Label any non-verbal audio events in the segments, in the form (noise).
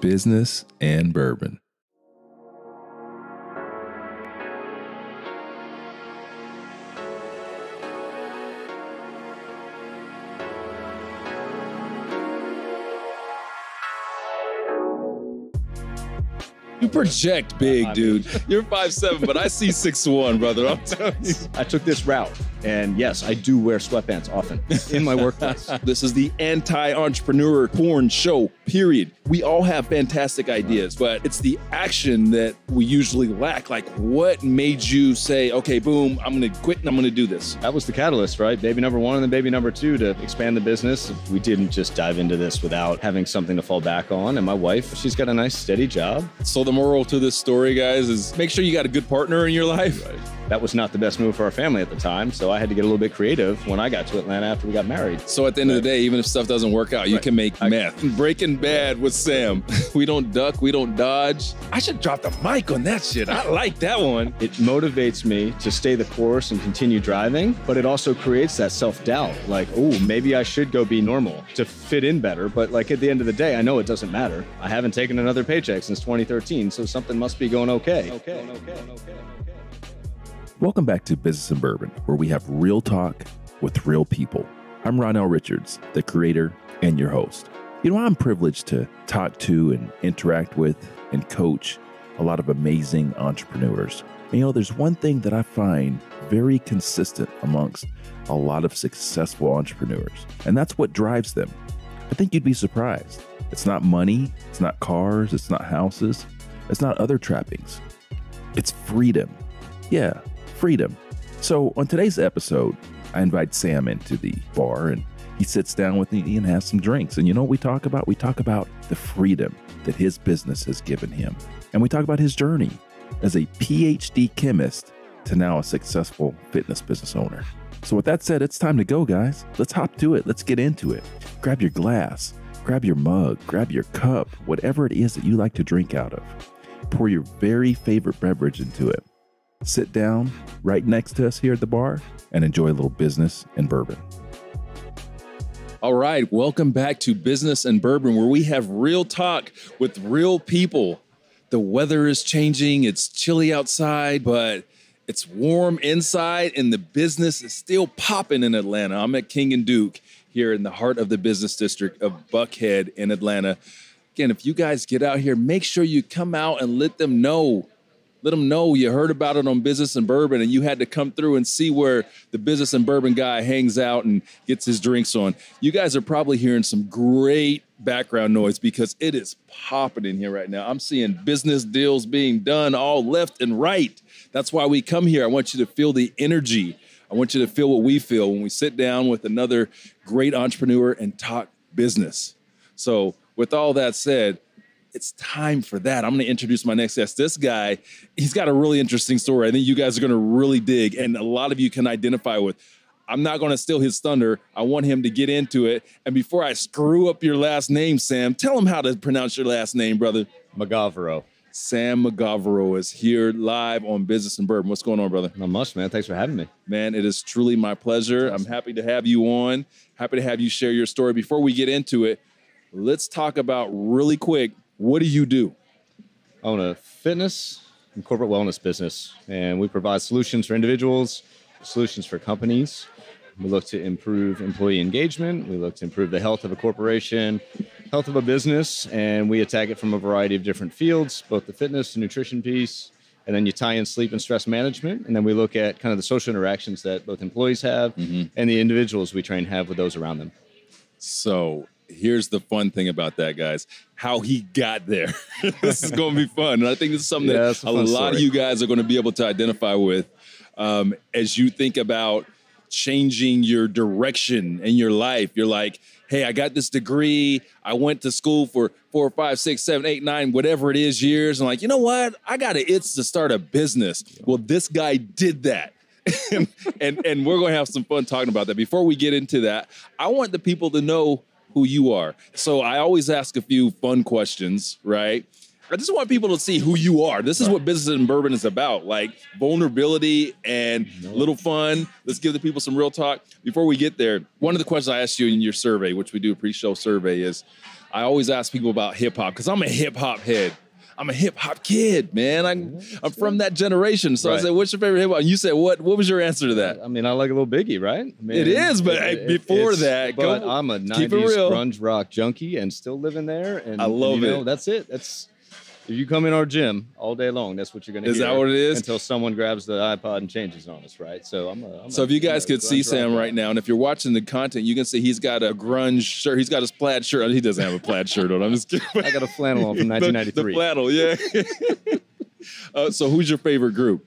Business and Bourbon. You project big, dude. (laughs) You're five seven, but I see six one, brother. I'm telling (laughs) you. I took this route, and yes, I do wear sweatpants often (laughs) in my workplace. This is the anti-entrepreneur porn show. Period. We all have fantastic ideas, but it's the action that we usually lack. Like, what made you say, "Okay, boom, I'm going to quit and I'm going to do this"? That was the catalyst, right? Baby number one and then baby number two to expand the business. We didn't just dive into this without having something to fall back on. And my wife, she's got a nice, steady job. So the moral to this story, guys, is make sure you got a good partner in your life. That was not the best move for our family at the time, so I had to get a little bit creative when I got to Atlanta after we got married. So at the end of the day, even if stuff doesn't work out, you Right. can make I- meth. Breaking Bad with Sam. (laughs) we don't duck, we don't dodge. I should drop the mic on that shit. I like that one. It motivates me to stay the course and continue driving, but it also creates that self doubt like, oh, maybe I should go be normal to fit in better. But like at the end of the day, I know it doesn't matter. I haven't taken another paycheck since 2013, so something must be going okay. Okay, okay, okay, okay. Welcome back to Business and Bourbon, where we have real talk with real people. I'm Ronnell Richards, the creator and your host. You know, I'm privileged to talk to and interact with and coach a lot of amazing entrepreneurs. And, you know, there's one thing that I find very consistent amongst a lot of successful entrepreneurs, and that's what drives them. I think you'd be surprised. It's not money, it's not cars, it's not houses, it's not other trappings. It's freedom. Yeah, freedom. So, on today's episode, I invite Sam into the bar and he sits down with me and has some drinks. And you know what we talk about? We talk about the freedom that his business has given him. And we talk about his journey as a PhD chemist to now a successful fitness business owner. So, with that said, it's time to go, guys. Let's hop to it. Let's get into it. Grab your glass, grab your mug, grab your cup, whatever it is that you like to drink out of. Pour your very favorite beverage into it sit down right next to us here at the bar and enjoy a little business and bourbon. All right, welcome back to Business and Bourbon, where we have real talk with real people. The weather is changing, it's chilly outside, but it's warm inside, and the business is still popping in Atlanta. I'm at King and Duke here in the heart of the business district of Buckhead in Atlanta. Again, if you guys get out here, make sure you come out and let them know let them know you heard about it on Business and Bourbon and you had to come through and see where the Business and Bourbon guy hangs out and gets his drinks on. You guys are probably hearing some great background noise because it is popping in here right now. I'm seeing business deals being done all left and right. That's why we come here. I want you to feel the energy. I want you to feel what we feel when we sit down with another great entrepreneur and talk business. So, with all that said, it's time for that. I'm going to introduce my next guest. This guy, he's got a really interesting story. I think you guys are going to really dig, and a lot of you can identify with. I'm not going to steal his thunder. I want him to get into it. And before I screw up your last name, Sam, tell him how to pronounce your last name, brother. Magavro. Sam McGovero is here live on Business and Bourbon. What's going on, brother? Not much, man. Thanks for having me. Man, it is truly my pleasure. I'm happy to have you on. Happy to have you share your story. Before we get into it, let's talk about really quick what do you do? I own a fitness and corporate wellness business, and we provide solutions for individuals, solutions for companies. We look to improve employee engagement. We look to improve the health of a corporation, health of a business, and we attack it from a variety of different fields, both the fitness and nutrition piece, and then you tie in sleep and stress management, and then we look at kind of the social interactions that both employees have mm-hmm. and the individuals we train have with those around them. So here's the fun thing about that, guys. How he got there. (laughs) this is going to be fun. And I think this is something Yeah, that a a lot of you guys are going to be able to identify with um, as you think about changing your direction in your life. You're like, hey, I got this degree. I went to school for four, five, six, seven, eight, nine, whatever it is years. And like, you know what? I got an itch to start a business. Well, this guy did that. and, (laughs) and and we're going to have some fun talking about that. Before we get into that, I want the people to know who you are. So I always ask a few fun questions, right? I just want people to see who you are. This is what business and bourbon is about, like vulnerability and a little fun. Let's give the people some real talk. Before we get there, one of the questions I asked you in your survey, which we do a pre-show survey, is I always ask people about hip hop because I'm a hip hop head. I'm a hip hop kid, man. I'm mm-hmm. I'm from that generation. So I Right. said, "What's your favorite hip hop?" And you said, "What? What was your answer to that?" I mean, I like a little Biggie, right? I mean, It is, but, hey, before that, but go- I'm a keep '90s grunge rock junkie and still living there. And I love you know, it. That's it. That's if you come in our gym all day long, that's what you're gonna Is that what it is? Until someone grabs the iPod and changes on us, right? So I'm. A, I'm So a- if you guys could see Sam right now, and if you're watching the content, you can see he's got a grunge shirt. He's got his plaid shirt. He doesn't have a plaid shirt on. I'm just kidding. I got a flannel on from (laughs) The- 1993. The, flannel, yeah. (laughs) uh, so who's your favorite group?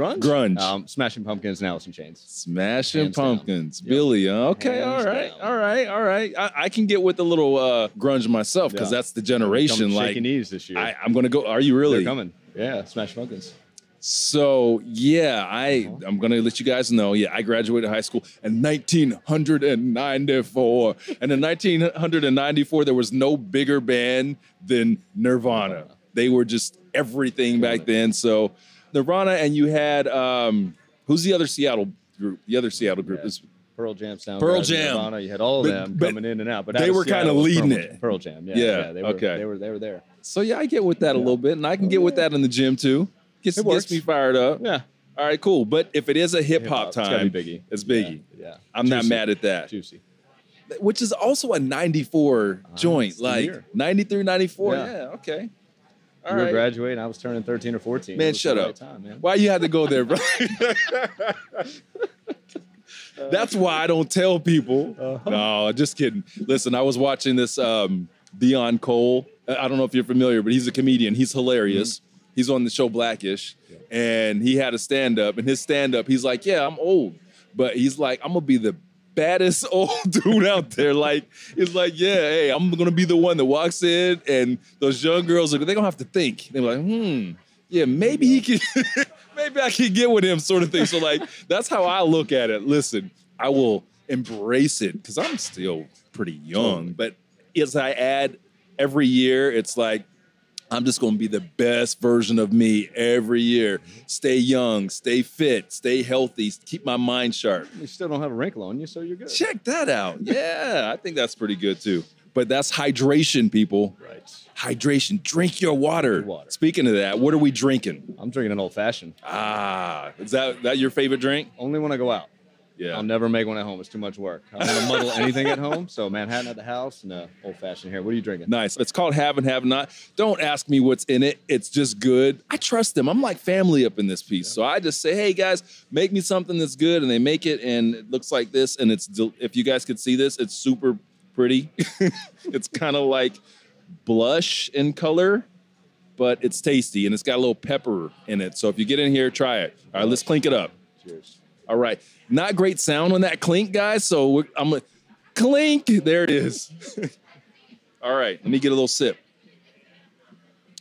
Grunge. Grunge. Um, Smashing Pumpkins and Alice in Chains. Smashing Hands down. Pumpkins, Yep. Billy. huh? Okay, Hands all right, down. all right, all right. I, I can get with the little uh, grunge myself because Yeah. that's the generation. Like Shaky Knees this year. I, I'm gonna go. Are you They're really? coming. Yeah, Smash Pumpkins. So yeah, I Uh-huh. I'm gonna let you guys know. Yeah, I graduated high school in 1994, and in 1994 there was no bigger band than Nirvana. They were just everything back then. So Nirvana, and you had um, who's the other Seattle group? The other Seattle group Yeah. is Pearl Jam, Sound Pearl Jam. Nirvana. You had all of But- them but coming in and out, but they were kinda leading Pearl, it. Pearl Jam, yeah, Yeah, they were, okay. they were they were there. so yeah. I get with that a little bit, and I can get with that in the gym too. Gets, It gets me fired up. Yeah, All right, cool. But if it is a hip hop time, it's Biggie. it's Biggie. Yeah, yeah. I'm not mad at that. Juicy. which is also a 94 joint like year. 93 94 yeah, Yeah. okay all you were graduating. I was turning 13 or 14. Man, shut up. right Time, man. why you had to go there bro (laughs) that's why i don't tell people Uh-huh. no just kidding listen i was watching this um Deon Cole i don't know if you're familiar but he's a comedian he's hilarious Mm-hmm. he's on the show blackish and he had a stand-up and his stand-up he's like yeah i'm old but he's like i'm gonna be the baddest (laughs) old dude out there. Like it's like yeah hey i'm gonna be the one that walks in and those young girls are they don't have to think. They're like hmm yeah maybe he can (laughs) maybe i can get with him sort of thing. So like that's how i look at it. Listen i will embrace it because i'm still pretty young but as i add every year it's like I'm just going to be the best version of me every year. Stay young, stay fit, stay healthy, keep my mind sharp. You still don't have a wrinkle on you, so you're good. Check that out. Yeah, I think that's pretty good too. But that's hydration, people. Right. Hydration. Drink your water. Water. Speaking of that, what are we drinking? I'm drinking an old fashioned. Ah, is that that your favorite drink? Only when I go out. Yeah. I'll never make one at home. It's too much work. I don't want to muddle anything at home. So Manhattan at the house and uh, old fashioned here. What are you drinking? Nice. It's called Have and Have Not. Don't ask me what's in it. It's just good. I trust them. I'm like family up in this piece. So I just say, hey guys, make me something that's good, and they make it, and it looks like this. And it's del- if you guys could see this, it's super pretty. (laughs) it's kind of like blush in color, but it's tasty, and it's got a little pepper in it. So if you get in here, try it. All right, let's clink it up. Cheers. All right. Not great sound on that clink, guys. So we're, I'm gonna clink. There it is. (laughs) All right. Let me get a little sip.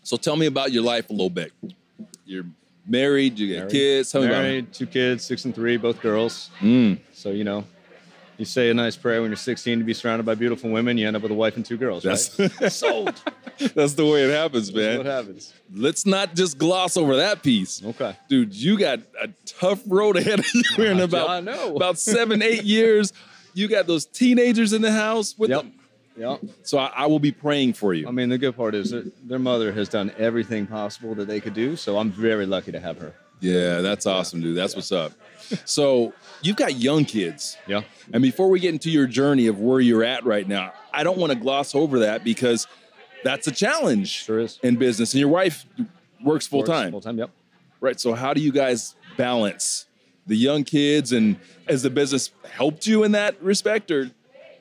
So tell me about your life a little bit. You're married. You got Married. kids. Tell me Married, two kids, six and three, both girls. Mm, So you know, you say a nice prayer when you're 16 to be surrounded by beautiful women. You end up with a wife and two girls. that's right? sold. (laughs) that's the way it happens, That's what happens. Let's not just gloss over that piece. Okay. Dude, you got a tough road ahead of you here in I about, know. about seven, eight years. You got those teenagers in the house with Yep. them. Yep. So I, I will be praying for you. I mean, the good part is that their mother has done everything possible that they could do. So I'm very lucky to have her. Yeah, that's awesome, dude. That's what's up. So you've got young kids. Yeah. And before we get into your journey of where you're at right now, I don't want to gloss over that because that's a challenge Sure is. in business. And your wife works full time, Full time. Yep. right? So how do you guys balance the young kids and has the business helped you in that respect or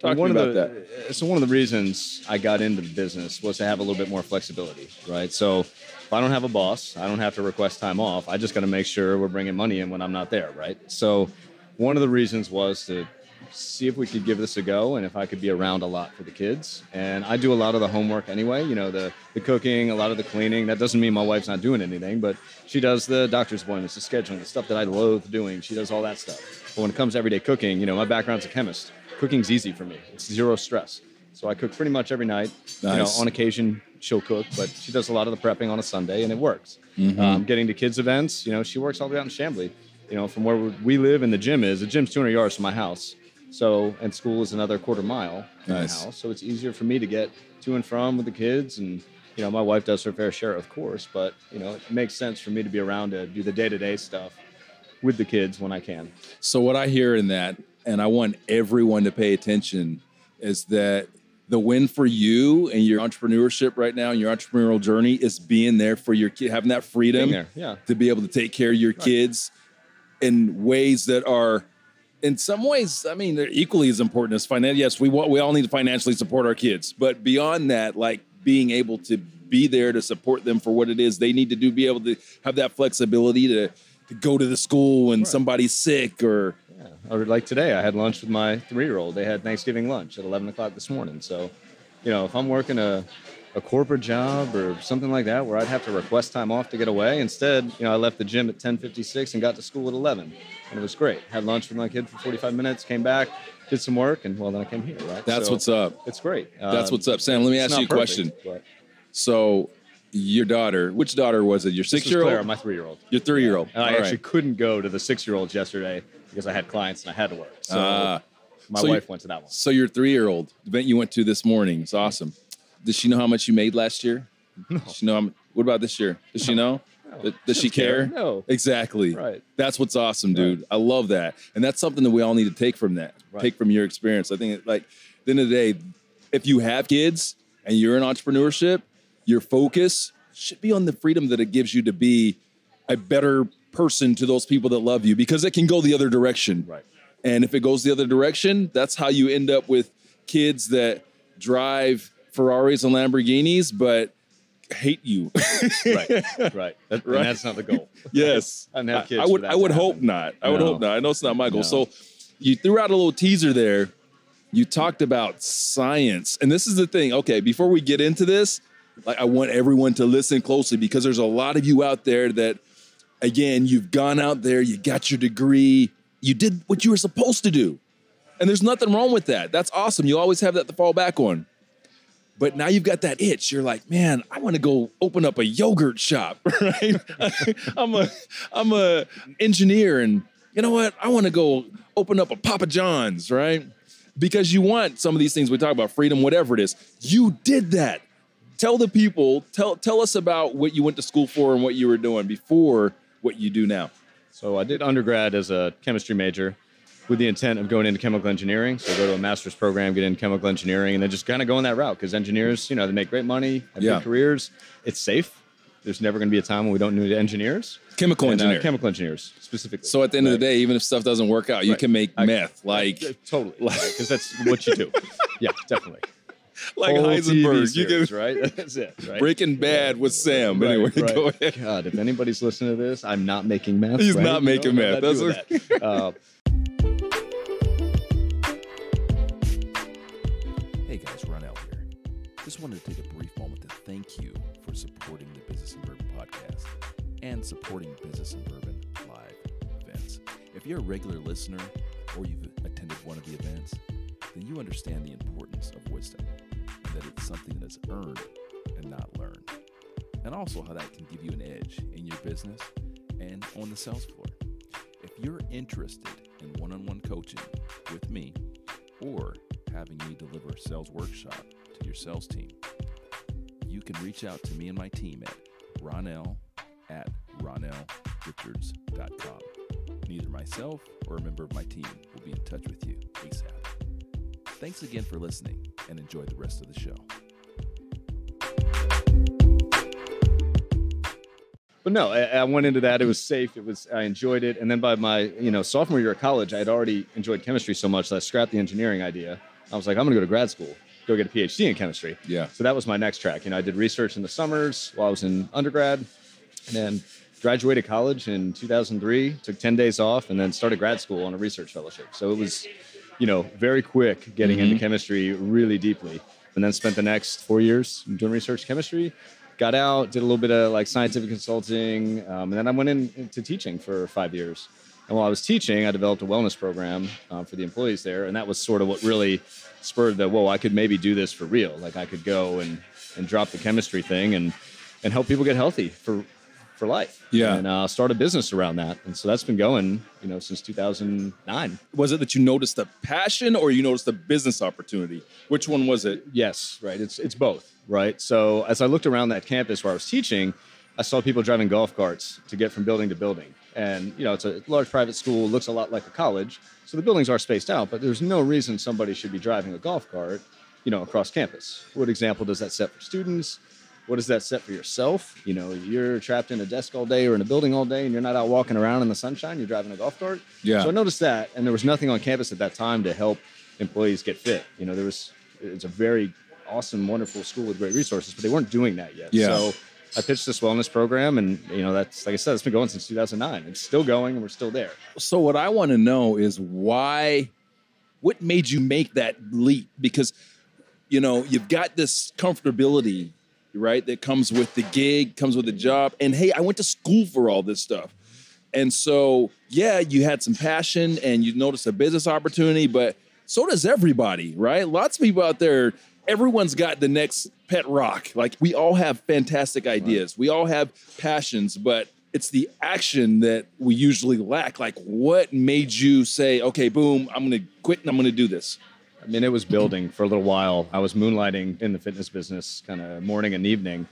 talk one about the, that? Uh, so one of the reasons I got into the business was to have a little bit more flexibility, right? So if I don't have a boss, I don't have to request time off. I just got to make sure we're bringing money in when I'm not there, right? So one of the reasons was to see if we could give this a go and if I could be around a lot for the kids. And I do a lot of the homework anyway, you know, the, the cooking, a lot of the cleaning. That doesn't mean my wife's not doing anything, but she does the doctor's appointments, the scheduling, the stuff that I loathe doing. She does all that stuff. But when it comes to everyday cooking, you know, my background's a chemist. Cooking's easy for me. It's zero stress. So I cook pretty much every night. You know, Nice. on occasion she'll cook, but she does a lot of the prepping on a Sunday, and it works. Mm-hmm. Um, getting to kids events, you know, she works all the way out in Chamblee. You know, from where we live and the gym is, the gym's 200 yards from my house. So, and school is another quarter mile from Nice. the house. So it's easier for me to get to and from with the kids. And, you know, my wife does her fair share, of course, but, you know, it makes sense for me to be around to do the day to day stuff with the kids when I can. So what I hear in that, and I want everyone to pay attention, is that the win for you and your entrepreneurship right now and your entrepreneurial journey is being there for your kid, having that freedom yeah. to be able to take care of your kids in ways that are in some ways, I mean, they're equally as important as financial. Yes, we want we all need to financially support our kids, but beyond that, like being able to be there to support them for what it is they need to do, be able to have that flexibility to to go to the school when somebody's sick or. Or like today, I had lunch with my three year old. They had Thanksgiving lunch at 11 o'clock this morning. So, you know, if I'm working a, a corporate job or something like that where I'd have to request time off to get away, instead, you know, I left the gym at 10:56 and got to school at 11, and it was great. Had lunch with my kid for 45 minutes, came back, did some work, and well, then I came here. Right. that's So what's up. It's great. That's Um, what's up, Sam. Let me ask you a not question. but So, your daughter, which daughter was it? Your six year old? my three year old. your three year old. And I actually couldn't go to the six year olds yesterday because I had clients and I had to work. So Ah. my So you- wife went to that one. So your three year old event you went to this morning. It's awesome. Does she know how much you made last year? No. Does she know how what about this year? Does she know? Does- Does she care. care? No. Exactly. Right. That's what's awesome, dude. I love that. And that's something that we all need to take from that. Right. Take from your experience. I think like at the end of the day, if you have kids and you're in entrepreneurship, your focus should be on the freedom that it gives you to be a better person to those people that love you because it can go the other direction. Right. And if it goes the other direction, that's how you end up with kids that drive Ferraris and Lamborghinis, but hate you. (laughs) right, right. Right. And that's not the goal. yes. (laughs) I have kids I would I would hope happen. not. I would hope not. I know it's not my goal. No. So you threw out a little teaser there. You talked about science. And this is the thing. Okay, before we get into this, like I want everyone to listen closely because there's a lot of you out there that again, you've gone out there, you got your degree, you did what you were supposed to do. And there's nothing wrong with that. That's awesome. You always have that to fall back on. But now you've got that itch. You're like, man, I want to go open up a yogurt shop, (laughs) right? (laughs) I'm a I'm a engineer, and you know what? I want to go open up a Papa John's, right? Because you want some of these things we talk about, freedom, whatever it is. You did that. Tell the people, tell tell us about what you went to school for and what you were doing before what you do now. So I did undergrad as a chemistry major with the intent of going into chemical engineering. So go to a master's program, get into chemical engineering, and then just kind of go in that route because engineers, you know, they make great money, have Yeah. good careers. It's safe. There's never going to be a time when we don't need engineers. Chemical And, uh, chemical engineers specifically. so at the end of the day, even if stuff doesn't work out, you Right. can make I- meth. Like Yeah, totally, because that's what you do. (laughs) yeah, definitely. (laughs) like Whole TV Heisenberg. You series, can right? (laughs) That's it. Right? Breaking Bad with Sam. Right, anyway, right. go ahead. God, if anybody's listening to this, I'm not making math. He's right? not You making know, meth. nothing to That's do with that. Uh, Hey guys, Ronnell here. Just wanted to take a brief moment to thank you for supporting the Business and Bourbon podcast and supporting Business and Bourbon live events. If you're a regular listener or you've attended one of the events, then you understand the importance of wisdom and that it's something that's earned and not learned. And also how that can give you an edge in your business and on the sales floor. If you're interested in one on one coaching with me or having me deliver a sales workshop to your sales team, you can reach out to me and my team at ronell at ronellrichards.com. And either myself or a member of my team will be in touch with you ASAP. Thanks again for listening and enjoy the rest of the show. But no, I, I went into that. It was safe. It was I enjoyed it. And then by my you know sophomore year of college, I had already enjoyed chemistry so much that I scrapped the engineering idea. I was like, I'm going to go to grad school, go get a PhD in chemistry. Yeah. So that was my next track. You know, I did research in the summers while I was in undergrad, and then graduated college in 2003. Took 10 days off, and then started grad school on a research fellowship. So it was, you know, very quick getting into chemistry really deeply, and then spent the next four years doing research chemistry. Got out, did a little bit of like scientific consulting, um, and then I went in, into teaching for five years. And while I was teaching, I developed a wellness program um, for the employees there, and that was sort of what really spurred the whoa, I could maybe do this for real. Like I could go and and drop the chemistry thing and and help people get healthy for for life. Yeah. And uh, start a business around that. And so that's been going, you know, since 2009. Was it that you noticed a passion or you noticed a business opportunity? Which one was it? Yes, right. It's it's both, right? So as I looked around that campus where I was teaching, I saw people driving golf carts to get from building to building. And you know, it's a large private school, looks a lot like a college. So the buildings are spaced out, but there's no reason somebody should be driving a golf cart, you know, across campus. What example does that set for students? What does that set for yourself? You know, you're trapped in a desk all day or in a building all day and you're not out walking around in the sunshine, you're driving a golf cart. Yeah. So I noticed that and there was nothing on campus at that time to help employees get fit. You know, there was it's a very awesome, wonderful school with great resources, but they weren't doing that yet. Yeah. So I pitched this wellness program, and you know that's like I said, it's been going since 2009. It's still going, and we're still there. So what I want to know is why what made you make that leap because you know, you've got this comfortability, right? That comes with the gig, comes with the job. And hey, I went to school for all this stuff. And so, yeah, you had some passion and you noticed a business opportunity, but so does everybody, right? Lots of people out there, everyone's got the next pet rock. Like we all have fantastic ideas, we all have passions, but it's the action that we usually lack. Like, what made you say, okay, boom, I'm gonna quit and I'm gonna do this? I mean, it was building for a little while. I was moonlighting in the fitness business, kind of morning and evening,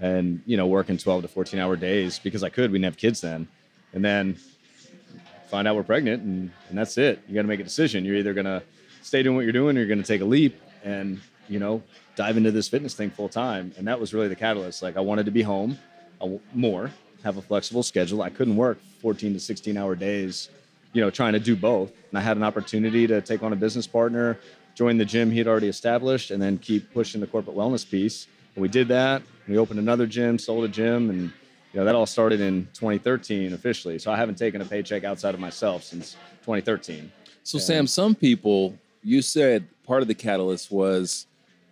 and you know, working 12 to 14 hour days because I could. We didn't have kids then, and then find out we're pregnant, and, and that's it. You got to make a decision. You're either gonna stay doing what you're doing, or you're gonna take a leap and you know dive into this fitness thing full time. And that was really the catalyst. Like I wanted to be home uh, more, have a flexible schedule. I couldn't work 14 to 16 hour days you know, trying to do both. And I had an opportunity to take on a business partner, join the gym he had already established, and then keep pushing the corporate wellness piece. And we did that. We opened another gym, sold a gym, and you know that all started in 2013 officially. So I haven't taken a paycheck outside of myself since 2013. So, Sam, some people, you said part of the catalyst was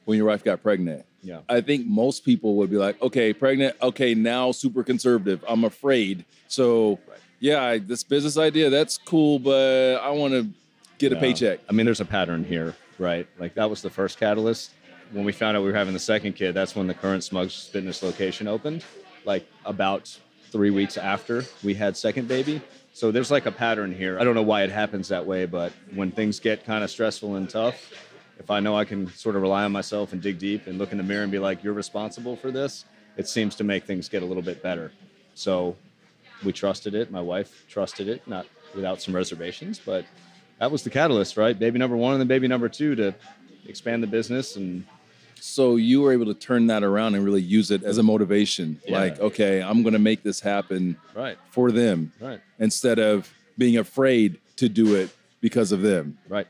when your wife got pregnant. Yeah. I think most people would be like, okay, pregnant, okay, now super conservative. I'm afraid. So, yeah, I, this business idea, that's cool, but I want to get a Yeah. paycheck. I mean, there's a pattern here, right? Like that was the first catalyst. When we found out we were having the second kid, that's when the current Smugs Fitness location opened. Like about three weeks after we had second baby. So there's like a pattern here. I don't know why it happens that way, but when things get kind of stressful and tough, if I know I can sort of rely on myself and dig deep and look in the mirror and be like, "You're responsible for this," it seems to make things get a little bit better. So we trusted it. My wife trusted it, not without some reservations, but that was the catalyst, right? Baby number one and then baby number two to expand the business. And So, you were able to turn that around and really use it as a motivation. Yeah. Like, okay, I'm going to make this happen right, for them right, instead of being afraid to do it because of them. right.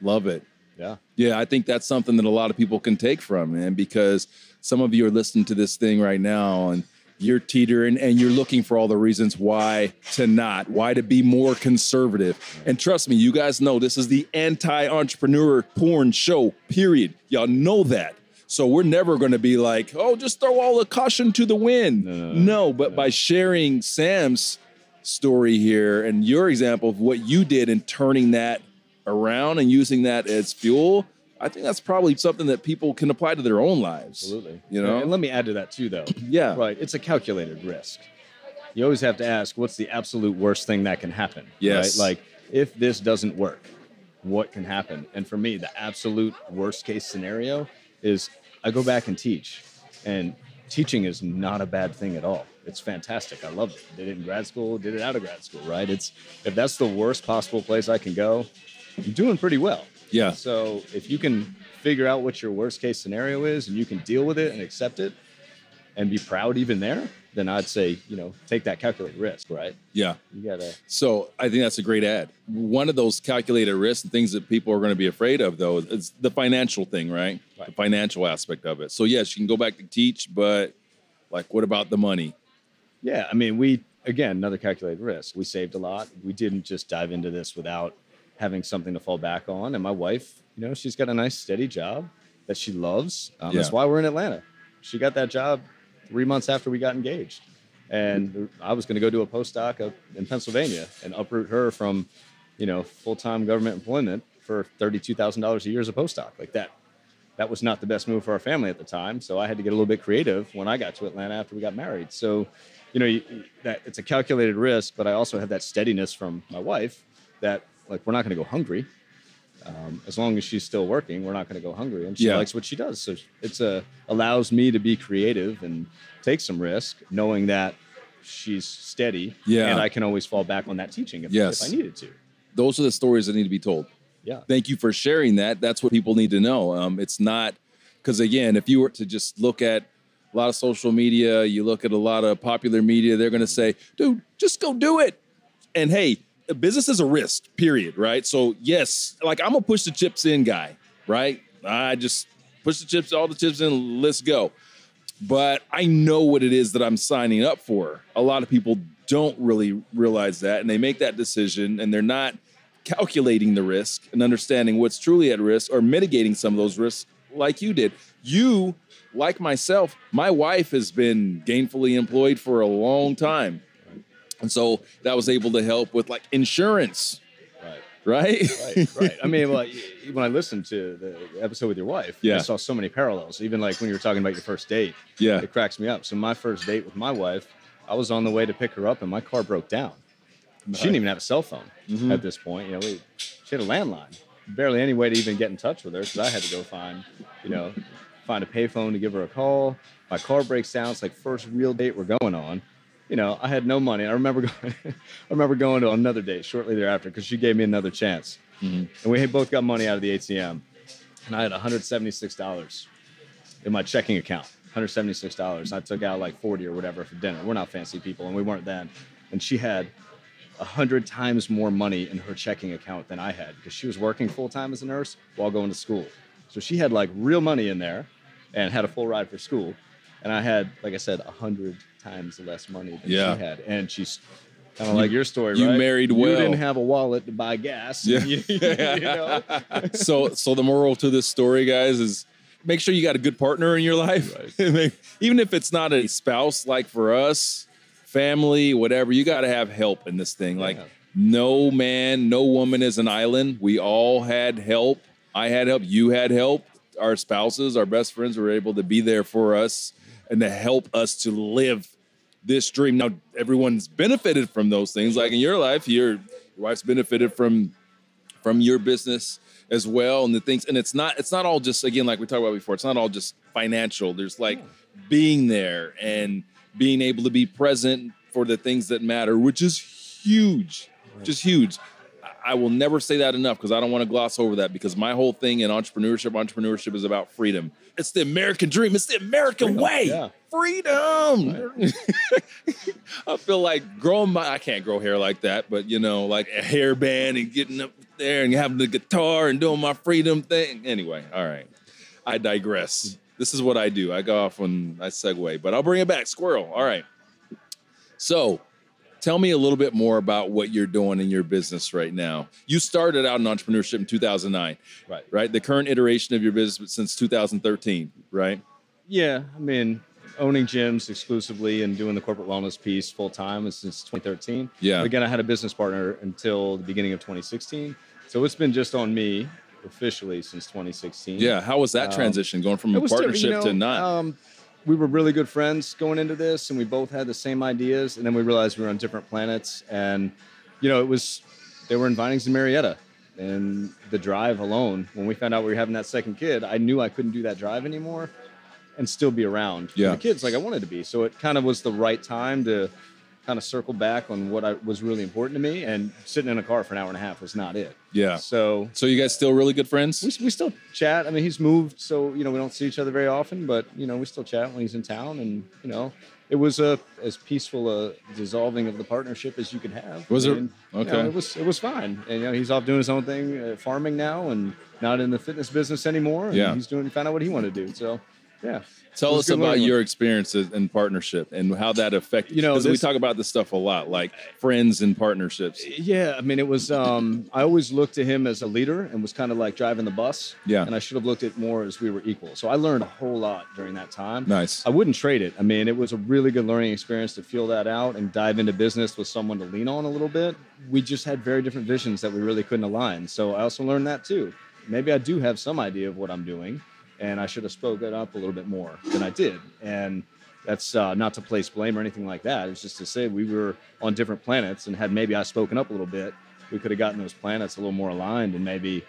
Love it. Yeah. Yeah, I think that's something that a lot of people can take from, man, because some of you are listening to this thing right now and you're teetering and you're looking for all the reasons why to not, why to be more conservative. And trust me, you guys know this is the anti entrepreneur porn show, period. Y'all know that. So we're never going to be like, oh, just throw all the caution to the wind. No, No, but by sharing Sam's story here and your example of what you did in turning that around and using that as fuel, I think that's probably something that people can apply to their own lives. Absolutely. You know? and let me add to that too, though. (clears throat) Yeah. Right. It's a calculated risk. You always have to ask, what's the absolute worst thing that can happen? Yes. Right? Like, if this doesn't work, what can happen? And for me, the absolute worst case scenario is I go back and teach. And teaching is not a bad thing at all. It's fantastic. I love it. Did it in grad school, did it out of grad school, right? It's if that's the worst possible place I can go, I'm doing pretty well. Yeah. So if you can figure out what your worst case scenario is and you can deal with it and accept it and be proud even there, then I'd say, you know, take that calculated risk, right? Yeah. You gotta So I think that's a great ad. One of those calculated risks and things that people are going to be afraid of, though, is the financial thing, right? Right. The financial aspect of it. So yes, you can go back to teach, but like, what about the money? Yeah, I mean, we again another calculated risk. We saved a lot. We didn't just dive into this without having something to fall back on. And my wife, you know, she's got a nice steady job that she loves. Um, That's why we're in Atlanta. She got that job three months after we got engaged, and I was going to go do a postdoc up in Pennsylvania and uproot her from, you know, full time government employment for thirty two thousand dollars a year as a postdoc. Like that that was not the best move for our family at the time. So I had to get a little bit creative when I got to Atlanta after we got married. So, you know, you, that it's a calculated risk, but I also had that steadiness from my wife that like we're not going to go hungry. Um, as long as she's still working, we're not going to go hungry, and she Yeah. likes what she does. So it's a allows me to be creative and take some risk, knowing that she's steady, Yeah. and I can always fall back on that teaching if, Yes. if I needed to. Those are the stories that need to be told. Yeah, Thank you for sharing that. That's what people need to know. Um, it's not because again, if you were to just look at a lot of social media, you look at a lot of popular media, they're going to say, "Dude, just go do it." And hey, business is a risk. Period. Right. So yes, like I'm a push the chips in guy. Right. I just push the chips, all the chips in. Let's go. But I know what it is that I'm signing up for. A lot of people don't really realize that, and they make that decision, and they're not calculating the risk and understanding what's truly at risk or mitigating some of those risks like you did. You, like myself, my wife has been gainfully employed for a long time. And so that was able to help with like insurance, right. right? right, right. I mean, well, when I listened to the episode with your wife, Yeah. I saw so many parallels. Even like when you were talking about your first date, Yeah. it cracks me up. So my first date with my wife, I was on the way to pick her up, and my car broke down. She didn't even have a cell phone Mm-hmm. at this point. You know, we, she had a landline. Barely any way to even get in touch with her because I had to go find, you know, find a payphone to give her a call. My car breaks down. It's like first real date we're going on. You know, I had no money. I remember (laughs) going, I remember going to another date shortly thereafter because she gave me another chance, mm-hmm. and we had both got money out of the ATM, and I had 176 dollars in my checking account. 176 dollars. I took out like 40 or whatever for dinner. We're not fancy people, and we weren't then. And she had a hundred times more money in her checking account than I had because she was working full time as a nurse while going to school. So she had like real money in there, and had a full ride for school. And I had, like I said, a hundred times less money than Yeah. she had. And she's kind of like your story, you right? married You well. didn't have a wallet to buy gas. Yeah. (laughs) You- you (laughs) know? so so the moral to this story guys is make sure you got a good partner in your life (laughs) even if it's not a spouse like for us family whatever you got to have help in this thing like Yeah. no man no woman is an island we all had help i had help you had help our spouses our best friends were able to be there for us and to help us to live this dream. Now everyone's benefited from those things. Like in your life your, your wife's benefited from from your business as well and the things. And it's not it's not all just again like we talked about before it's not all just financial. There's like hmm. being there and being able to be present for the things that matter which is huge just huge. I- will never say that enough because i don't want to gloss over that because my whole thing in entrepreneurship entrepreneurship is about freedom. It's the american dream. It's the american way. Yeah. Freedom (laughs) I feel like growing my I can't grow hair like that, but you know, like a hairband and getting up there and having the guitar and doing my freedom thing. Anyway, all right. I digress. This is what I do. I go off when I segue, but I'll bring it back. Squirrel. All right. So tell me a little bit more about what you're doing in your business right now. You started out in entrepreneurship in 2009, right. right? The current iteration of your business since 2013, right? Yeah, I mean, owning gyms exclusively and doing the corporate wellness piece full time since 2013. Yeah. But again, I had a business partner until the beginning of 2016. So it's been just on me officially since 2016. Yeah. How was that Um, transition going from a partnership you know, to not? Um, we were really good friends going into this, and we both had the same ideas. And then we realized we were on different planets. And you know, it was they were in Vinings and Marietta, and the drive alone. When we found out we were having that second kid, I knew I couldn't do that drive anymore, and still be around for Yeah. the kids like I wanted to be. So it kind of was the right time to kind of circle back on what I, was really important to me. And sitting in a car for an hour and a half was not it. yeah. So So you guys still really good friends? we, we still chat. I mean, he's moved, so you know we don't see each other very often, but you know we still chat when he's in town, and you know it was a as peaceful a dissolving of the partnership as you could have. Was I it? mean, you know, Okay. it was it was fine, and you know he's off doing his own thing, uh, farming now, and not in the fitness business anymore. And Yeah. he's doing found out what he wanted to do. So yeah, Tell us about learning. your experiences in partnership and how that affected You know, because we talk about this stuff a lot, like friends and partnerships. Yeah, I mean, it was. Um, I always looked to him as a leader and was kind of like driving the bus. Yeah. and I should have looked at more as we were equal. So I learned a whole lot during that time. Nice. I wouldn't trade it. I mean, it was a really good learning experience to feel that out and dive into business with someone to lean on a little bit. We just had very different visions that we really couldn't align. So I also learned that too. Maybe I do have some idea of what I'm doing, and I should have spoken up a little bit more than I did. And that's uh, not to place blame or anything like that. It's just to say we were on different planets, and had maybe I spoken up a little bit, we could have gotten those planets a little more aligned, and maybe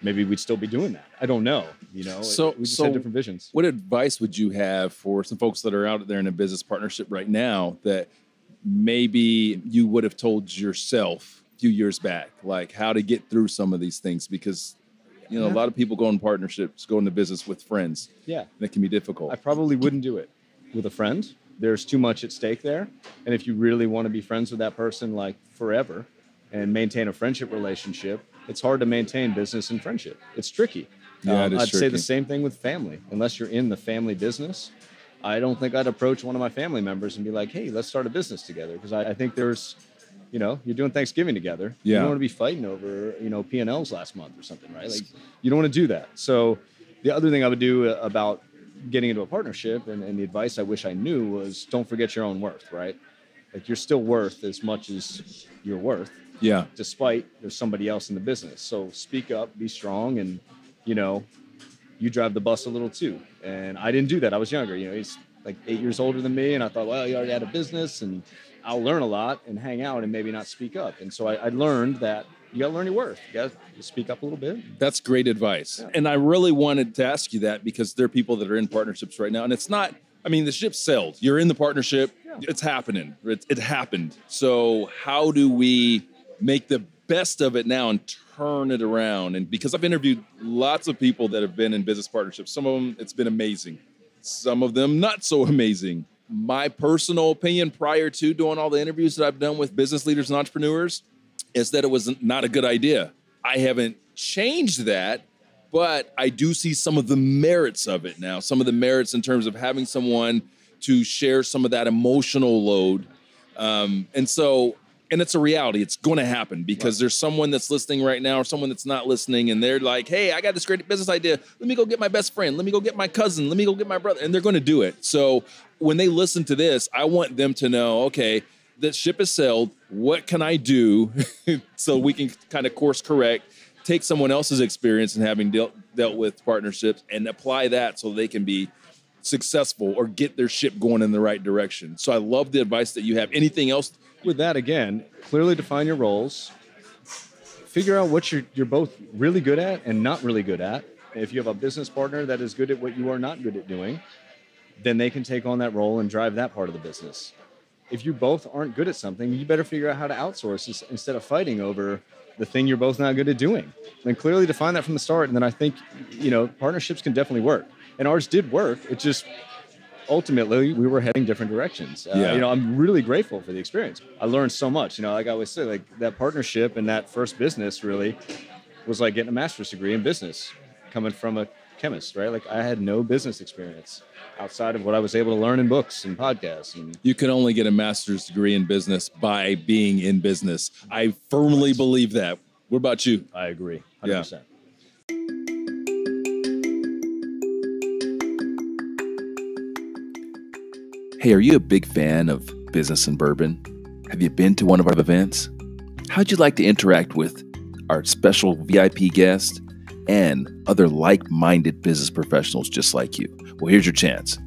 maybe we'd still be doing that. I don't know. You know, So- we just so had different visions. What advice would you have for some folks that are out there in a business partnership right now that maybe you would have told yourself a few years back, like how to get through some of these things? Because you know, a lot of people go in partnerships, go into business with friends, Yeah. and it can be difficult. I probably wouldn't do it with a friend. There's too much at stake there. And if you really want to be friends with that person like forever and maintain a friendship relationship, it's hard to maintain business and friendship. It's tricky. Um, Yeah, it is I'd say the same thing with family. Unless you're in the family business, I don't think I'd approach one of my family members and be like, hey, let's start a business together. Because I, I think there's, you know, you're doing Thanksgiving together. Yeah. You don't want to be fighting over, you know, P&Ls last month or something, right? Like, you don't want to do that. So the other thing I would do uh, about getting into a partnership and, and the advice I wish I knew was don't forget your own worth, right? Like you're still worth as much as you're worth, yeah, despite there's somebody else in the business. So speak up, be strong, and you know, you drive the bus a little too. And I didn't do that. I was younger. You know, he's like eight years older than me, and I thought, well, he already had a business, and I'll learn a lot and hang out and maybe not speak up. And so I, I learned that you got to learn your worth. You got to speak up a little bit. That's great advice. Yeah. And I really wanted to ask you that because there are people that are in partnerships right now. And it's not, I mean, the ship sailed. You're in the partnership, it's happening. It, it happened. So, how do we make the best of it now and turn it around? And because I've interviewed lots of people that have been in business partnerships, some of them, it's been amazing, some of them, not so (laughs) amazing. My personal opinion prior to doing all the interviews that I've done with business leaders and entrepreneurs is that it was not a good idea. I haven't changed that, but I do see some of the merits of it now. Some of the merits in terms of having someone to share some of that emotional load. Um, and so, and it's a reality. It's going to happen because there's someone that's listening right now or someone that's not listening, and they're like, hey, I got this great business idea. Let me go get my best friend. Let me go get my cousin. Let me go get my brother. And they're going to do it. So when they listen to this, I want them to know, okay, the ship has sailed. What can I do (laughs) so we can kind of course correct, take someone else's experience and having dealt dealt with partnerships and apply that so they can be successful or get their ship going in the right direction. So I love the advice that you have. Anything else? with that again clearly define your roles figure out what you're, you're both really good at and not really good at if you have a business partner that is good at what you are not good at doing then they can take on that role and drive that part of the business if you both aren't good at something you better figure out how to outsource this instead of fighting over the thing you're both not good at doing and clearly define that from the start and then i think you know partnerships can definitely work and ours did work it just ultimately we were heading different directions. Uh, Yeah. You know, I'm really grateful for the experience. I learned so much. You know, like I always say, like that partnership and that first business really was like getting a master's degree in business, coming from a chemist, right? Like I had no business experience outside of what I was able to learn in books and podcasts. And You can only get a master's degree in business by being in business. I firmly believe that. What about you? I agree, Yeah. 100%. Hey, are you a big fan of business and bourbon? Have you been to one of our events? How'd you like to interact with our special VIP guest and other like minded business professionals just like you? Well, here's your chance.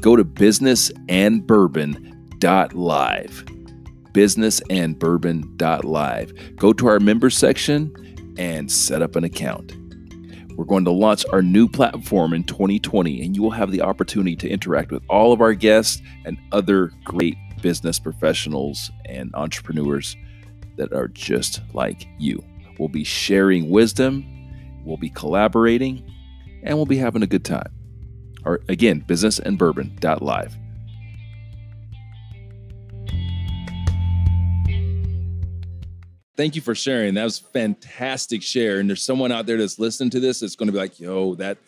Go to businessandbourbon.live. Businessandbourbon.live. Go to our members section and set up an account. We're going to launch our new platform in 2020, and you will have the opportunity to interact with all of our guests and other great business professionals and entrepreneurs that are just like you. We'll be sharing wisdom, we'll be collaborating, and we'll be having a good time. Or again, businessandbourbon.live. Thank you for sharing. That was fantastic share. And there's someone out there that's listening to this that's going to be like, yo, that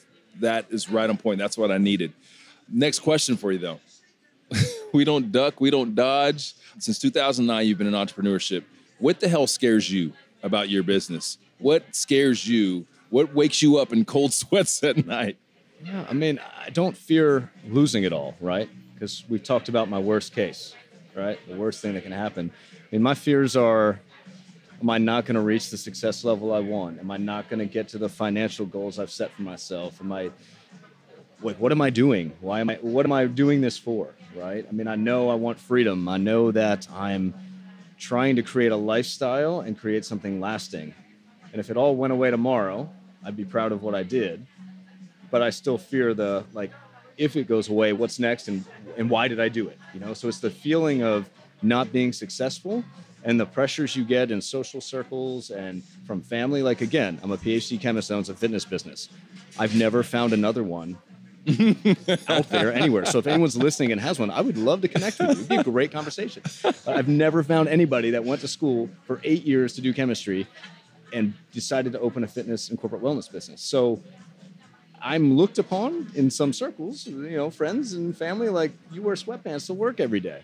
that is right on point. That's what I needed. Next question for you though. (laughs) we don't duck, we don't dodge. Since 2009, you've been in entrepreneurship. What the hell scares you about your business? What scares you? What wakes you up in cold (laughs) sweats at night? Yeah, I mean, I don't fear losing it all, right? Because we've talked about my worst case, right? The worst thing that can happen. I mean, my fears are am I not going to reach the success level I want? Am I not going to get to the financial goals I've set for myself? Am I like, what am I doing? Why am I? What am I doing this for? Right? I mean, I know I want freedom. I know that I'm trying to create a lifestyle and create something lasting. And if it all went away tomorrow, I'd be proud of what I did. But I still fear the like, if it goes away, what's next, and and why did I do it? You know. So it's the feeling of not being successful and the pressures you get in social circles and from family. Like again, I'm a PhD chemist that owns a fitness business. I've never found another one (laughs) out there anywhere. So if anyone's listening and has one, I would love to connect with you. It'd be a great conversation. But I've never found anybody that went to school for eight years to do chemistry and decided to open a fitness and corporate wellness business. So I'm looked upon in some circles, you know, friends and family, like you wear sweatpants to work every day.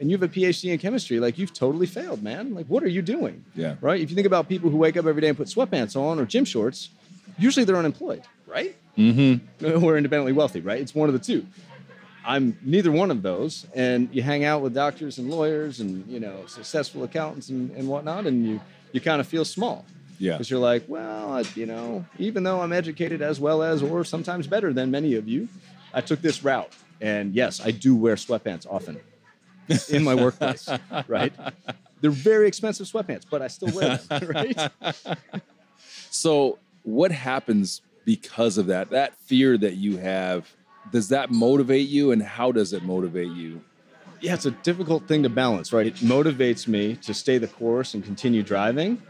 And you have a PhD in chemistry, like you've totally failed, man. Like, what are you doing? Yeah. Right? If you think about people who wake up every day and put sweatpants on or gym shorts, usually they're unemployed, right? Mm-hmm. (laughs) Or independently wealthy, right? It's one of the two. I'm neither one of those. And you hang out with doctors and lawyers and, you know, successful accountants and, and whatnot, and you, you kind of feel small. Yeah. Because you're like, well, I- you know, even though I'm educated as well as, or sometimes better than many of you, I took this route. And yes, I do wear sweatpants often in my workplace, (laughs) right? They're very expensive sweatpants, but I still wear them, (laughs) right? So, what happens because of that? That fear that you have, does that motivate you, and how does it motivate you? Yeah, it's a difficult thing to balance, right? It motivates me to stay the course and continue driving,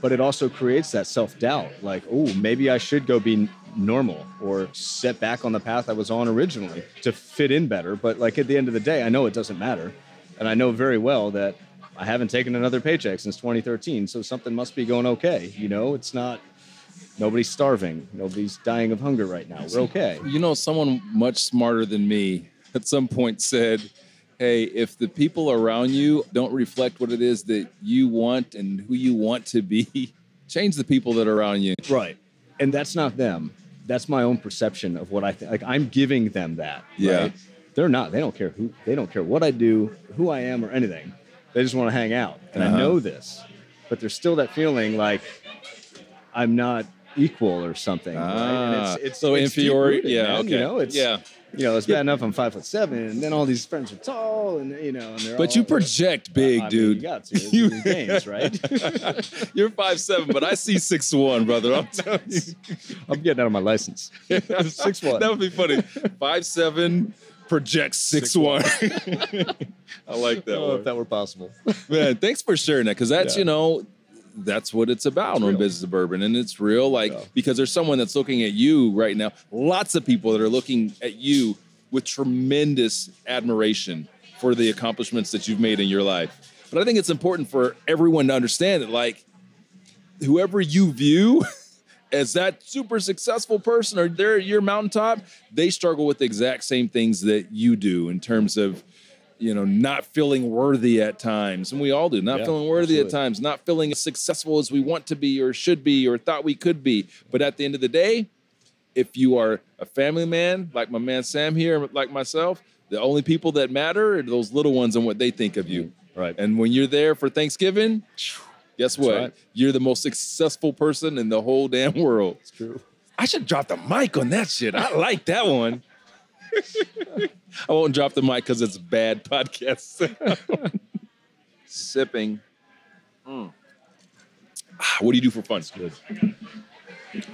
but it also creates that self doubt like, oh, maybe I should go be normal or set back on the path I was on originally to fit in better. But like at the end of the day, I know it doesn't matter. And I know very well that I haven't taken another paycheck since 2013. So something must be going okay. You know, it's not, nobody's starving, nobody's dying of hunger right now. We're okay. You know, someone much smarter than me at some point said, Hey, if the people around you don't reflect what it is that you want and who you want to be, (laughs) change the people that are around you. Right. And that's not them. That's my own perception of what I think. Like I'm giving them that. Yeah. Right? They're not. They don't care who. They don't care what I do, who I am, or anything. They just want to hang out. And Uh-huh. I know this, but there's still that feeling like I'm not equal or something. right? And Ah, it's, it's so it's inferiority. Yeah, man. okay. You know, it's yeah. You know, it's bad enough I'm five foot seven, and then all these friends are tall, and you know, and they're But all, you project big, I mean, dude. you got to. It's (laughs) you, games, right? (laughs) You're five seven, but I see six one, brother. I'm (laughs) telling you. I'm getting out of my license. Six one. That would be funny. Five seven projects six, one. I like that Oh, one. if that were possible. Man, thanks for sharing that because that's Yeah. you know that's what it's about on real. Business and Bourbon and it's real like Yeah. because there's someone that's looking at you right now lots of people that are looking at you with tremendous admiration for the accomplishments that you've made in your life but i think it's important for everyone to understand that like whoever you view (laughs) as that super successful person or they're at your mountaintop they struggle with the exact same things that you do in terms of you know not feeling worthy at times and we all do not Yeah, feeling worthy at times not feeling as successful as we want to be or should be or thought we could be but at the end of the day if you are a family man like my man sam here like myself the only people that matter are those little ones and what they think of you Right. and when you're there for thanksgiving guess what right. you're the most successful person in the whole damn world It's true. I should drop the mic on that shit. I like that one. (laughs) I won't drop the mic because it's bad podcast. (laughs) Sipping. Mm. Ah, What do you do for fun? Good.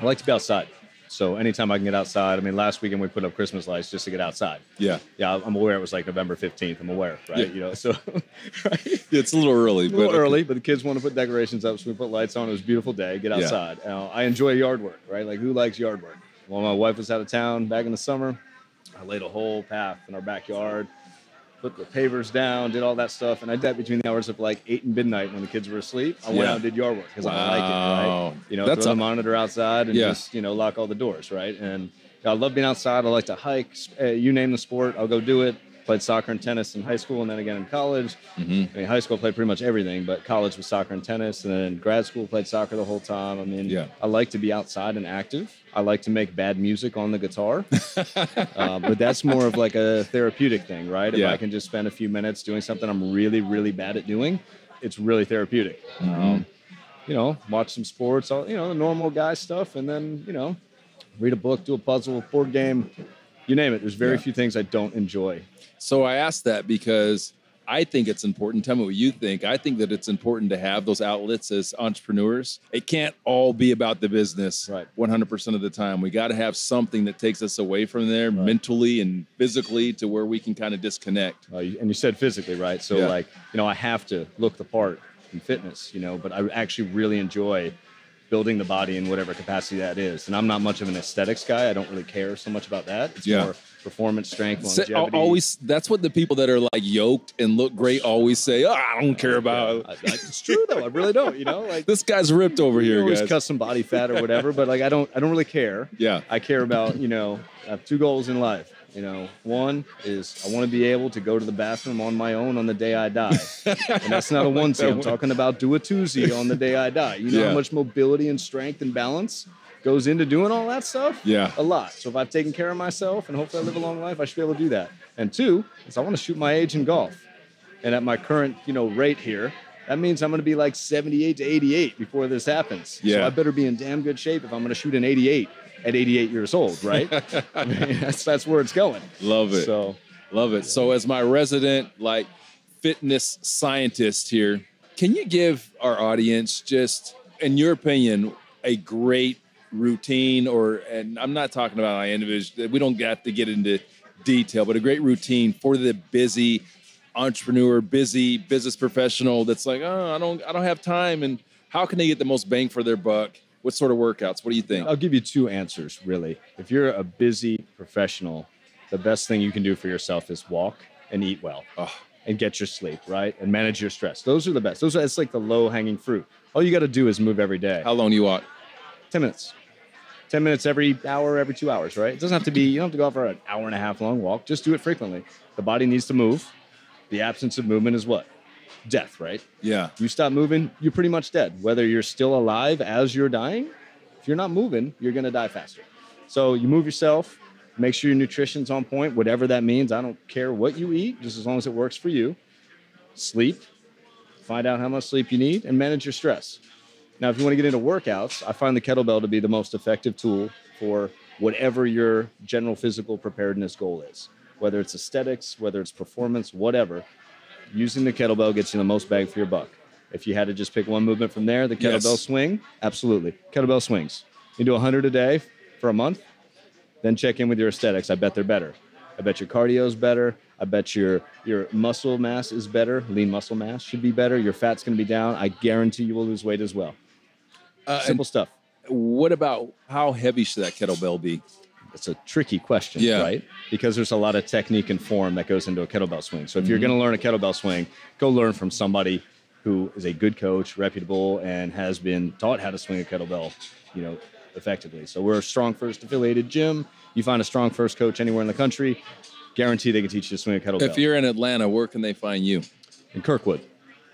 I like to be outside. So anytime I can get outside, I mean, last weekend we put up Christmas lights just to get outside. Yeah. Yeah, I'm aware it was like November 15th. I'm aware, right? Yeah. You know, so (laughs) right? It's a little early, a little but early, but the kids want to put decorations up, so we put lights on. It was a beautiful day. Get Yeah. outside. Now, I enjoy yard work, right? Like, who likes yard work? While my wife was out of town back in the summer, I laid a whole path in our backyard, put the pavers down, did all that stuff, and I did that between the hours of like eight and midnight when the kids were asleep. I went Yeah. out and did yard work because I like it, right? You know, That's throw a- the monitor outside and Yeah. just you know lock all the doors, right? And I love being outside. I like to hike. Uh, you name the sport, I'll go do it. Played soccer and tennis in high school, and then again in college. Mhm. I mean, high school I played pretty much everything, but college was soccer and tennis, and then grad school played soccer the whole time. I mean, Yeah. I like to be outside and active. I like to make bad music on the guitar, (laughs) uh, but that's more of like a therapeutic thing, right? If Yeah. I can just spend a few minutes doing something I'm really, really bad at doing, it's really therapeutic. Mm-hmm. Um, you know, watch some sports, all you know, the normal guy stuff, and then you know, read a book, do a puzzle, board game, You name it. There's very Yeah. few things I don't enjoy. So I asked that because I think it's important. Tell me what you think. I think that it's important to have those outlets as entrepreneurs. It can't all be about the business Right. 100% of the time. We got to have something that takes us away from there Right. mentally and physically to where we can kind of disconnect. Uh, and you said physically, right? So Yeah. like, you know, I have to look the part in fitness, you know, but I actually really enjoy building the body in whatever capacity that is. And I'm not much of an aesthetics guy. I don't really care so much about that. It's Yeah. more performance, strength, longevity. always that's what the people that are like yoked and look great always say, oh, I don't care about I, I, it's true though. I really don't. You know, (laughs) like this guy's ripped over here, always guys. cut some body fat or whatever, but like I don't, I don't really care. (laughs) Yeah. I care about, you know, I have two goals in life. You know, one is I want to be able to go to the bathroom on my own on the day I die. and that's not a (laughs) onesie. I'm talking about do a twosie on the day I die. You know Yeah. how much mobility and strength and balance goes into doing all that stuff? Yeah. A lot. So if I've taken care of myself and hopefully I live a long life, I should be able to do that. And two is I want to shoot my age in golf. And at my current, you know, rate here, that means I'm going to be like 78 to 88 before this happens. So Yeah. I better be in damn good shape if I'm going to shoot an 88 at 88 years old, right? I (laughs) mean, that's that's where it's going. Love it. So Love it. So, as my resident like fitness scientist here, can you give our audience just, in your opinion, a great routine, or and I'm not talking about my individual. We don't have to get into detail, but a great routine for the busy entrepreneur, busy business professional that's like, oh, I don't, I don't have time, and how can they get the most bang for their buck? What sort of workouts? What do you think? I'll give you two answers, really. If you're a busy professional, the best thing you can do for yourself is walk and eat well Oh, and get your sleep, right? And manage your stress. Those are the best. Those are, it's like the low hanging fruit. All you got to do is move every day. how long do you walk? 10 minutes. 10 minutes every hour, every two hours, right? It doesn't have to be, you don't have to go out for an hour and a half long walk. Just do it frequently. The body needs to move. The absence of movement is what? Death, right? Yeah. You stop moving, you're pretty much dead. Whether you're still alive as you're dying, if you're not moving, you're going to die faster. So you move yourself, make sure your nutrition's on point, whatever that means. I don't care what you eat, just as long as it works for you. Sleep, find out how much sleep you need, and manage your stress. Now, if you want to get into workouts, I find the kettlebell to be the most effective tool for whatever your general physical preparedness goal is, whether it's aesthetics, whether it's performance, whatever. Using the kettlebell gets you the most bang for your buck. If you had to just pick one movement from there, the kettlebell Yes. swing, absolutely. Kettlebell swings. You do 100 a day for a month, then check in with your aesthetics. I bet they're better. I bet your cardio is better. I bet your your muscle mass is better. Lean muscle mass should be better. Your fat's going to be down. I guarantee you will lose weight as well. Uh, Simple stuff. what about how heavy should that kettlebell be? It's a tricky question, Yeah. right? Because there's a lot of technique and form that goes into a kettlebell swing. So if you're Mm-hmm. going to learn a kettlebell swing, go learn from somebody who is a good coach, reputable, and has been taught how to swing a kettlebell, you know, effectively. So we're a Strong First affiliated gym. You find a Strong First coach anywhere in the country, guarantee they can teach you to swing a kettlebell. If you're in Atlanta, where can they find you? in Kirkwood.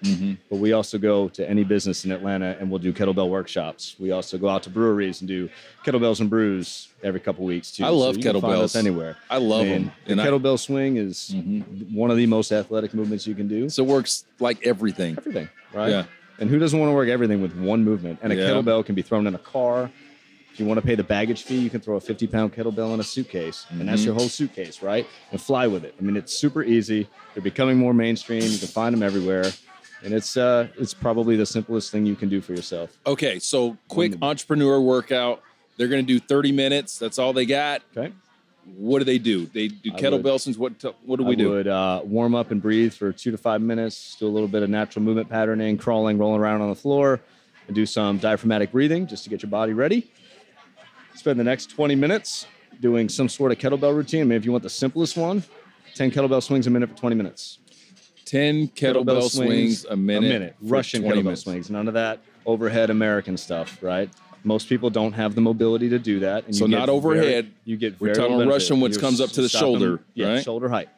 Mm-hmm. But we also go to any business in Atlanta and we'll do kettlebell workshops. We also go out to breweries and do kettlebells and brews every couple weeks too. I love you can find us kettlebells. anywhere. I love And them. The I- kettlebell swing is Mhm. one of the most athletic movements you can do. So it works like everything. Everything, right? Yeah. And who doesn't want to work everything with one movement? And a Yeah. kettlebell can be thrown in a car. If you want to pay the baggage fee, you can throw a 50 pound kettlebell in a suitcase, and that's your whole suitcase, right? And fly with it. I mean, it's super easy. They're becoming more mainstream. You can find them everywhere. And it's uh, it's probably the simplest thing you can do for yourself. Okay, so quick Wonderful. entrepreneur workout. They're going to do 30 minutes. That's all they got. Okay. What do they do? They do I kettlebell swings. What what do I we do? would uh, warm up and breathe for two to five minutes, do a little bit of natural movement patterning, crawling, rolling around on the floor, and do some diaphragmatic breathing just to get your body ready. Spend the next 20 minutes doing some sort of kettlebell routine. I mean, if you want the simplest one, 10 kettlebell swings a minute for 20 minutes. 10 kettlebell, swings, a minute. A minute. Russian 20 kettlebell minutes. swings. None of that overhead American stuff, right? Most people don't have the mobility to do that. And So you get not overhead. very- you get We're very talking Russian, benefit. which comes up to the stop them- shoulder, yeah, right? shoulder height.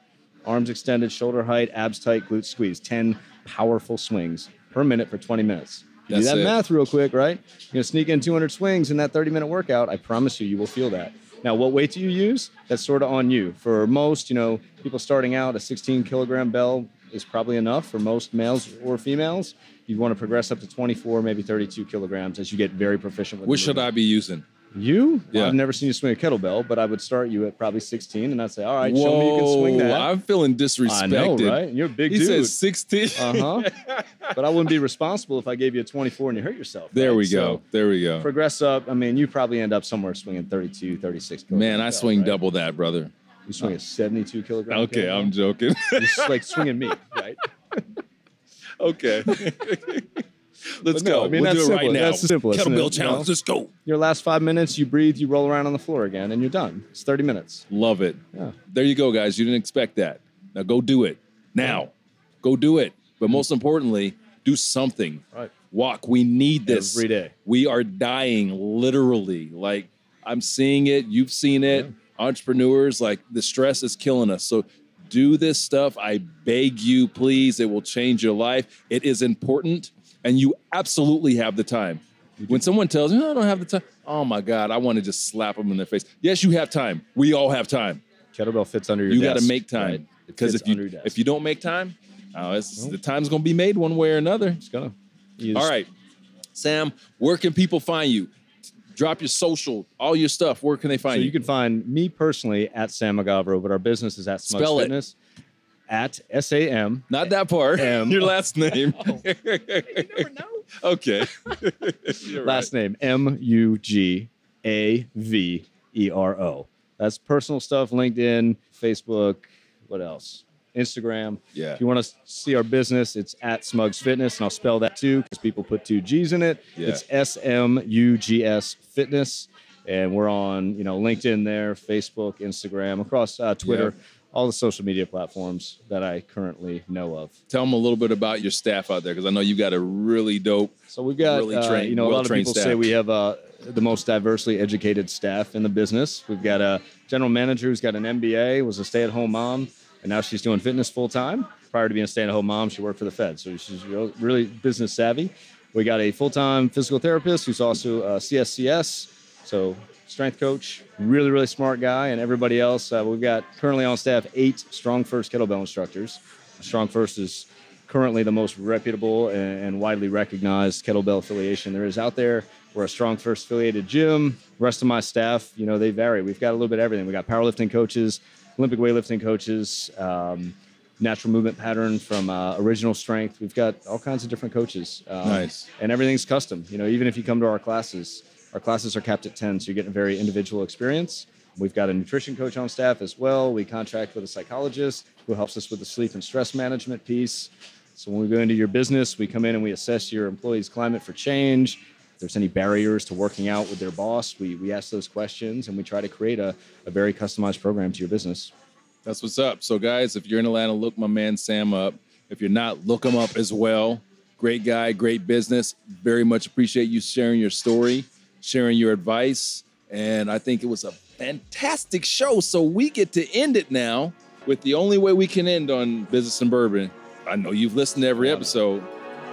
Arms extended, shoulder height, abs tight, glutes squeeze. 10 powerful swings per minute for 20 minutes. You do that it. math real quick, right? You're going to sneak in 200 swings in that 30 minute workout. I promise you, you will feel that. Now, what weight do you use? That's sort of on you. For most, you know, people starting out, a 16 kilogram bell is probably enough for most males or females. You want to progress up to 24, maybe 32 kilograms as you get very proficient with What should. I be using? You? Yeah. I've never seen you swing a kettlebell, but I would start you at probably 16 and I'd say, all right, show me you can swing Whoa, that. I'm feeling disrespected. I know, right? You're a big He dude. said 16. uh huh. (laughs) but I wouldn't be responsible if I gave you a 24 and you hurt yourself. there right? we So go. there we go. progress up. I mean, you probably end up somewhere swinging 32, 36. Man, I swing right? double that, brother. You swing a 72 kilogram. Okay? I'm joking. You're just like swinging me, right? (laughs) okay. (laughs) Let's no, go. I mean, we'll that's do it right simple. now. That's the simplest, Kettlebell it? You challenge. know? Let's go. Your last five minutes, you breathe, you roll around on the floor again, and you're done. It's 30 minutes. Love it. Yeah. There you go, guys. You didn't expect that. Now go do it. Now, go do it. But mm-hmm. most importantly, do something. Right. Walk. We need this Every day. We are dying literally. Like I'm seeing it. You've seen it. Entrepreneurs, like the stress is killing us. So do this stuff. I beg you, please. It will change your life. It is important, and you absolutely have the time. When someone tells me, "No, I don't have the time, oh my God, I want to just slap them in their face. Yes, you have time. We all have time. Kettlebell fits under your You got to make time because fits if you under your desk. if you don't make time, oh, it's, the time's going to be made one way or another. it's gonna. You All right, Sam, where can people find you? Drop your social, all your stuff. Where can they So find you you? can find me personally at Sam Mugavero, but our business is at Smugs Spell it. At S A M. Not that part. M. (laughs) your last (laughs) name. (laughs) okay. You're Last name M U G A V E R O. That's personal stuff. LinkedIn, Facebook. What else? Instagram. Yeah. If you want to see our business, it's at Smugs Fitness, and I'll spell that too because people put two G's in it. Yeah. It's S M U G S Fitness, and we're on you know LinkedIn there, Facebook, Instagram, across uh, Twitter, Yeah. all the social media platforms that I currently know of. Tell them a little bit about your staff out there because I know you got a really dope. So we've got, Really uh, trained- you know, a lot of people say we have uh, the most diversely educated staff in the business. We've got a general manager who's got an MBA, was a stay-at-home mom, and now she's doing fitness full time. Prior to being a stay-at-home mom, she worked for the Fed, so she's real, really business savvy. We got a full-time physical therapist who's also a CSCS, so strength coach, really really smart guy, and everybody else. Uh, we've got currently on staff eight Strong First kettlebell instructors. Strong First is currently the most reputable and, and widely recognized kettlebell affiliation there is out there. We're a strong first affiliated gym. The rest of my staff, you know, they vary. We've got a little bit of everything. We got powerlifting coaches, Olympic weightlifting coaches, um, natural movement pattern from uh, original strength. We've got all kinds of different coaches. Um, Nice. And everything's custom. You know, even if you come to our classes, our classes are capped at 10, so you're getting a very individual experience. We've got a nutrition coach on staff as well. We contract with a psychologist who helps us with the sleep and stress management piece. So when we go into your business, we come in and we assess your employees' climate for change. There's any barriers to working out with their boss, we, we ask those questions and we try to create a, a very customized program to your business. That's what's up. So, guys, if you're in Atlanta, look my man Sam up. If you're not, look him up as well. Great guy, great business. Very much appreciate you sharing your story, sharing your advice. And I think it was a fantastic show. So, we get to end it now with the only way we can end on Business and Bourbon. I know you've listened to every episode.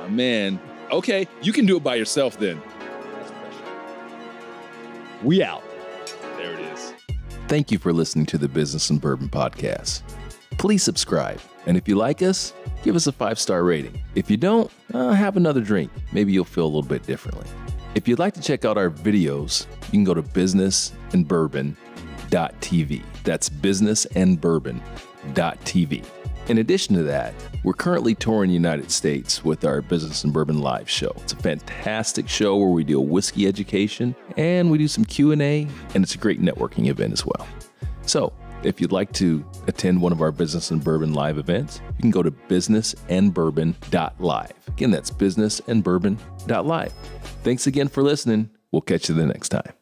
Oh, man. Okay, you can do it by yourself then. We out. There it is. Thank you for listening to the Business and Bourbon Podcast. Please subscribe. And if you like us, give us a five star rating. If you don't, uh, have another drink. Maybe you'll feel a little bit differently. If you'd like to check out our videos, you can go to businessandbourbon.tv. That's businessandbourbon.tv. In addition to that, we're currently touring the United States with our Business and Bourbon live show. It's a fantastic show where we do whiskey education and we do some Q&A and it's a great networking event as well. So, if you'd like to attend one of our Business and Bourbon live events, you can go to businessandbourbon.live. Again, that's businessandbourbon.live. Thanks again for listening. We'll catch you the next time.